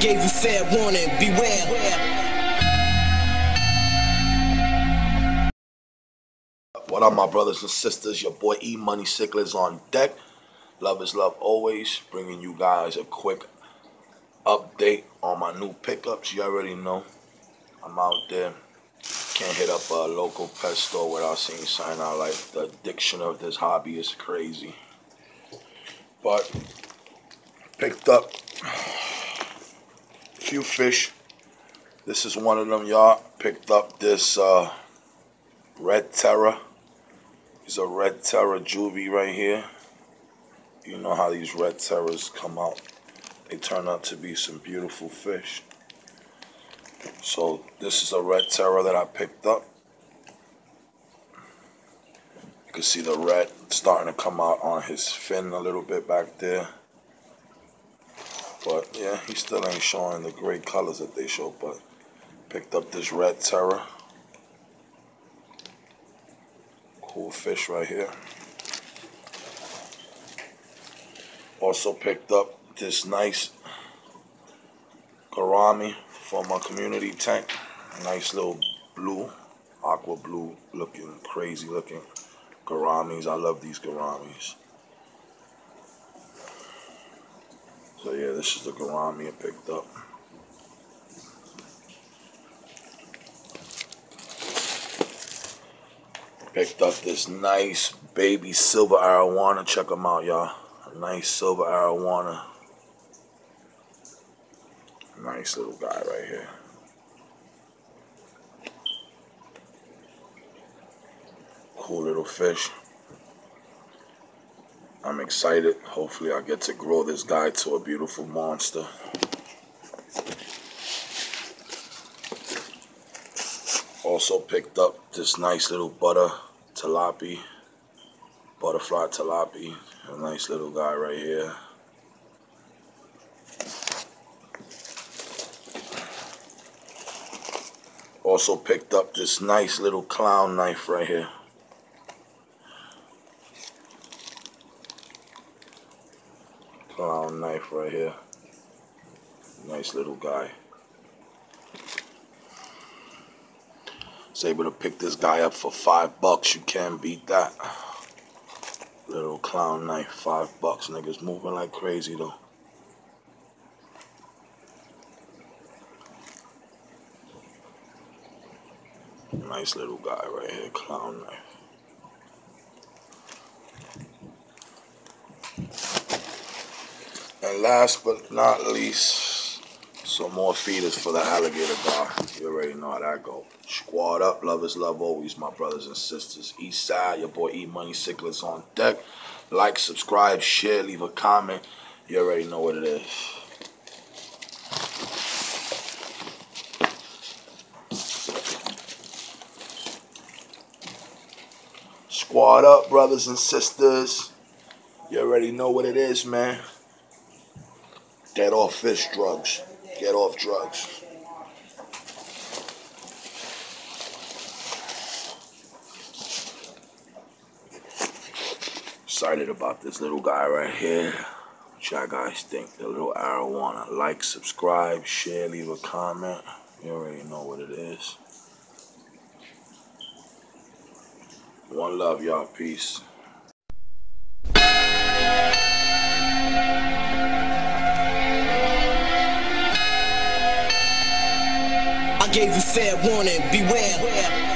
gave you fair warning, beware. What up, my brothers and sisters? Your boy E Money Cichlets on deck. Love is love always. Bringing you guys a quick update on my new pickups. You already know I'm out there. Can't hit up a local pet store without seeing sign out like the addiction of this hobby is crazy. But picked up few fish. This is one of them, y'all. Picked up this uh, red terror. It's a red terror juvie right here. You know how these red terrors come out. They turn out to be some beautiful fish. So this is a red terror that I picked up. You can see the red starting to come out on his fin a little bit back there. But yeah, he still ain't showing the great colors that they show, but picked up this red terror. Cool fish right here. Also picked up this nice gourami for my community tank. Nice little blue, aqua blue looking, crazy looking gouramis. I love these gouramis. So yeah, this is the gourami I picked up. Picked up this nice baby silver arowana. Check them out, y'all. Nice silver arowana. Nice little guy right here. Cool little fish. I'm excited. Hopefully I get to grow this guy to a beautiful monster. Also picked up this nice little butter tilapia, butterfly tilapia. A nice little guy right here. Also picked up this nice little clown knife right here. Clown knife right here. Nice little guy. Was able to pick this guy up for five bucks. You can't beat that. Little clown knife, five bucks. Niggas moving like crazy though. Nice little guy right here, clown knife. And last but not least, some more feeders for the alligator gar. You already know how that go. Squad up, love is love always, my brothers and sisters. East side, your boy E Money Cichlets on deck. Like, subscribe, share, leave a comment. You already know what it is. Squad up, brothers and sisters. You already know what it is, man. Get off fish drugs. Get off drugs. Excited about this little guy right here. What y'all guys think? The little arowana. Like, subscribe, share, leave a comment. You already know what it is. One love, y'all. Peace. I gave you fair warning, beware.